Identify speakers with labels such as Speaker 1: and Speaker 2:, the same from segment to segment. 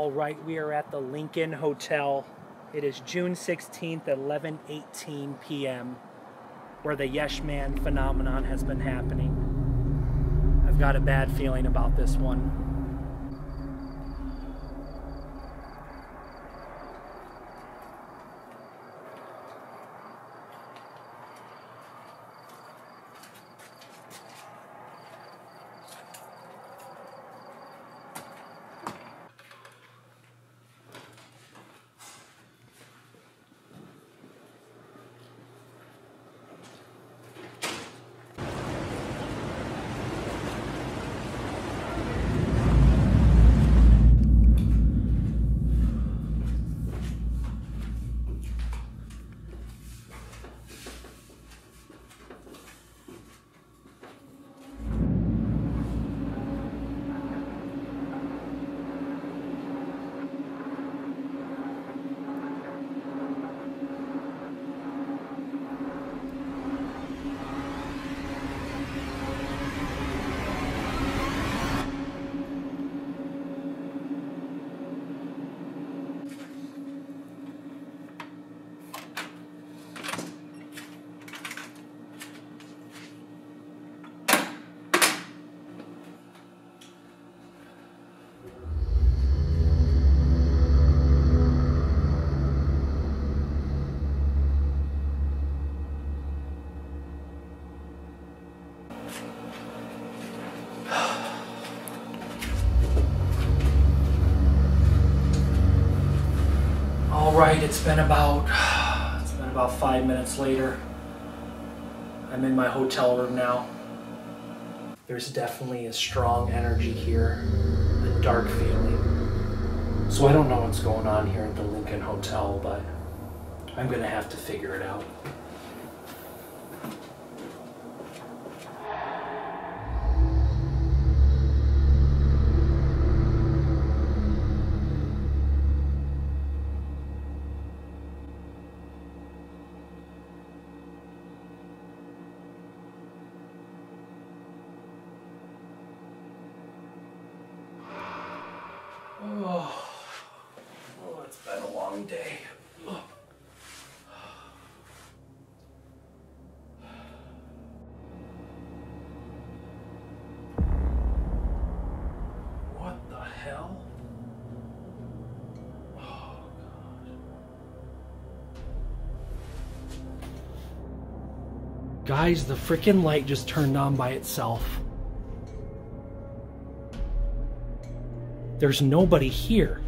Speaker 1: All right, we are at the Lincoln Hotel. It is June 16th at 11:18 p.m. where the Yeshman phenomenon has been happening. I've got a bad feeling about this one. Right, it's been about it's been about five minutes later. I'm in my hotel room now. There's definitely a strong energy here, a dark feeling. So I don't know what's going on here at the Lincoln Hotel, but I'm gonna have to figure it out. Guys, the freaking light just turned on by itself. There's nobody here.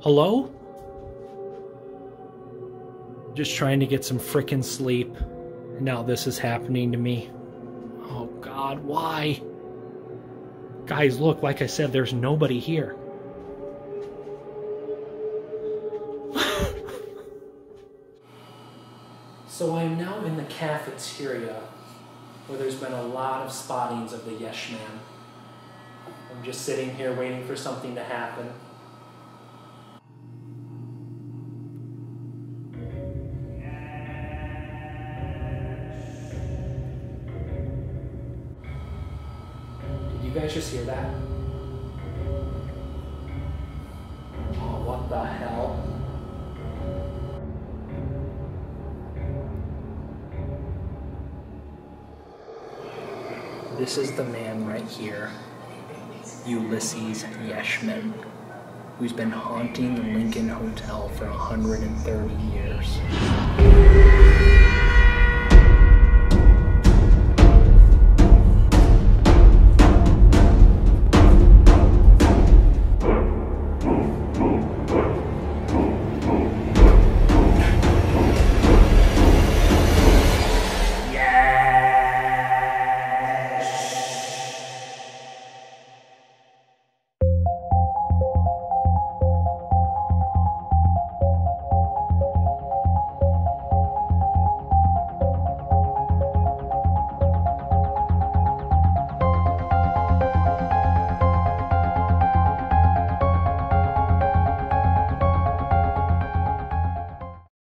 Speaker 1: Hello? Just trying to get some frickin' sleep. And now this is happening to me. Oh god, why? Guys, look, like I said, there's nobody here. So I am now in the cafeteria where there's been a lot of spottings of the Yeshman. I'm just sitting here waiting for something to happen. Did you guys just hear that? Oh, what the hell? This is the man right here, Ulysses Yeshman, who's been haunting the Lincoln Hotel for 130 years.